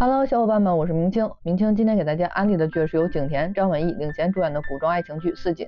Hello，小伙伴们，我是明清。明清今天给大家安利的剧是由景甜、张晚意领衔主演的古装爱情剧《四锦》。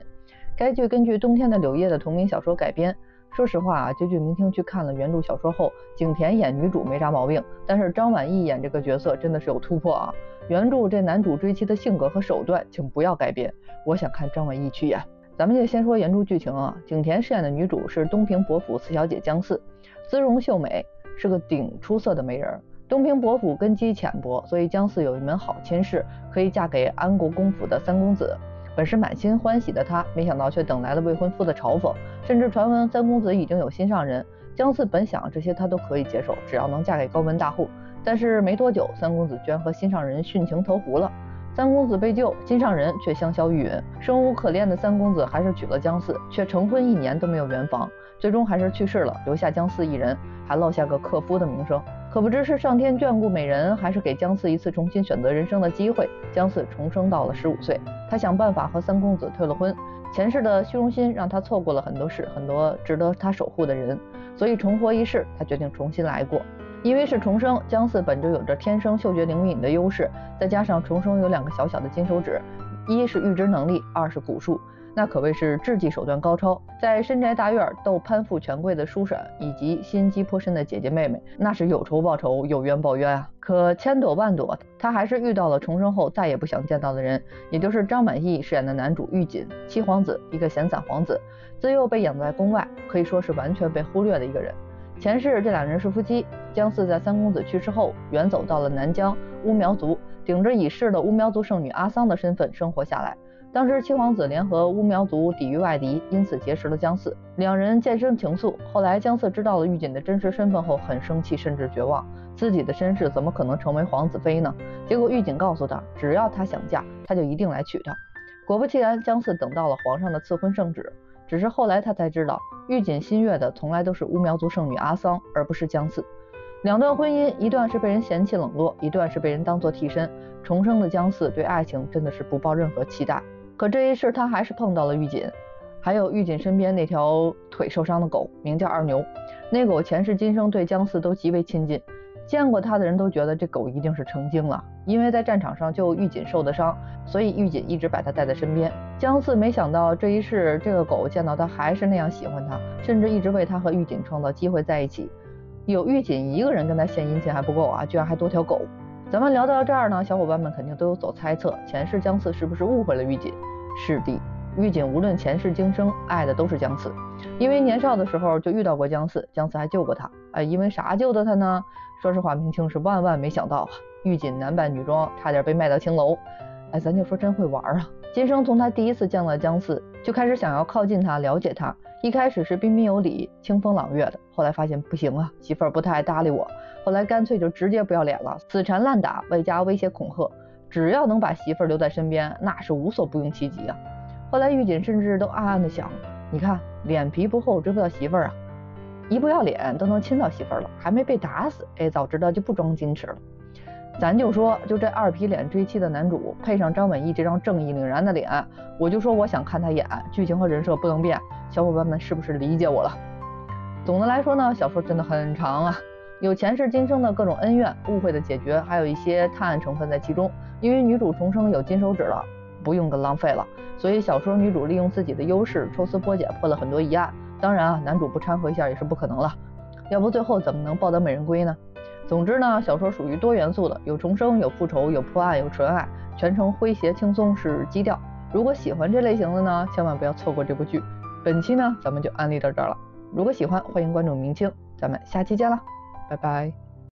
该剧根据冬天的柳叶的同名小说改编。说实话啊，这剧明清去看了原著小说后，景甜演女主没啥毛病，但是张晚意演这个角色真的是有突破啊。原著这男主追妻的性格和手段，请不要改编。我想看张晚意去演。咱们就先说原著剧情啊，景甜饰演的女主是东平伯府四小姐姜四，姿容秀美，是个顶出色的美人儿。东平伯府根基浅薄，所以姜四有一门好亲事，可以嫁给安国公府的三公子。本是满心欢喜的她，没想到却等来了未婚夫的嘲讽，甚至传闻三公子已经有心上人。姜四本想这些她都可以接受，只要能嫁给高门大户。但是没多久，三公子居然和心上人殉情投湖了。三公子被救，心上人却香消玉殒。生无可恋的三公子还是娶了姜四，却成婚一年都没有圆房，最终还是去世了，留下姜四一人，还落下个克夫的名声。可不知是上天眷顾美人，还是给姜四一次重新选择人生的机会。姜四重生到了十五岁，他想办法和三公子退了婚。前世的虚荣心让他错过了很多事，很多值得他守护的人。所以重活一世，他决定重新来过。因为是重生，姜四本就有着天生嗅觉灵敏的优势，再加上重生有两个小小的金手指，一是预知能力，二是蛊术。那可谓是智计手段高超，在深宅大院斗攀附权贵的叔婶，以及心机颇深的姐姐妹妹，那是有仇报仇，有冤报冤啊！可千躲万躲，他还是遇到了重生后再也不想见到的人，也就是张满意饰演的男主玉锦，七皇子，一个闲散皇子，自幼被养在宫外，可以说是完全被忽略的一个人。前世这两人是夫妻，姜四在三公子去世后远走到了南疆乌苗族，顶着已逝的乌苗族圣女阿桑的身份生活下来。当时七皇子联合乌苗族抵御外敌，因此结识了姜四，两人渐生情愫。后来姜四知道了玉锦的真实身份后，很生气，甚至绝望，自己的身世怎么可能成为皇子妃呢？结果玉锦告诉他，只要他想嫁，他就一定来娶她。果不其然，姜四等到了皇上的赐婚圣旨。只是后来他才知道，玉锦心悦的从来都是乌苗族圣女阿桑，而不是姜四。两段婚姻，一段是被人嫌弃冷落，一段是被人当做替身。重生的姜四对爱情真的是不抱任何期待。可这一世，他还是碰到了玉锦，还有玉锦身边那条腿受伤的狗，名叫二牛。那狗前世今生对姜四都极为亲近，见过它的人都觉得这狗一定是成精了。因为在战场上救玉锦受的伤，所以玉锦一直把它带在身边。姜四没想到这一世，这个狗见到他还是那样喜欢他，甚至一直为他和玉锦创造机会在一起。有玉锦一个人跟他献殷勤还不够啊，居然还多条狗。咱们聊到这儿呢，小伙伴们肯定都有所猜测，前世姜四是不是误会了玉锦？是的，玉锦无论前世今生，爱的都是姜四，因为年少的时候就遇到过姜四，姜四还救过他。哎，因为啥救的他呢？说实话，明清是万万没想到啊，玉锦男扮女装，差点被卖到青楼。哎，咱就说真会玩啊！金生从他第一次见了姜四，就开始想要靠近他，了解他。一开始是彬彬有礼、清风朗月的，后来发现不行啊，媳妇儿不太爱搭理我。后来干脆就直接不要脸了，死缠烂打，外加威胁恐吓，只要能把媳妇儿留在身边，那是无所不用其极啊。后来玉锦甚至都暗暗的想，你看脸皮不厚追不到媳妇儿啊，一不要脸都能亲到媳妇儿了，还没被打死，哎，早知道就不装矜持了。咱就说，就这二皮脸追妻的男主，配上张晚意这张正义凛然的脸，我就说我想看他演，剧情和人设不能变。小伙伴们是不是理解我了？总的来说呢，小说真的很长啊，有前世今生的各种恩怨、误会的解决，还有一些探案成分在其中。因为女主重生有金手指了，不用跟浪费了，所以小说女主利用自己的优势抽丝剥茧，破了很多疑案。当然啊，男主不掺和一下也是不可能了，要不最后怎么能抱得美人归呢？总之呢，小说属于多元素的，有重生，有复仇，有破案，有纯爱，全程诙谐轻松是基调。如果喜欢这类型的呢，千万不要错过这部剧。本期呢，咱们就安利到这儿了。如果喜欢，欢迎关注明清，咱们下期见啦，拜拜。